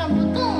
转不动。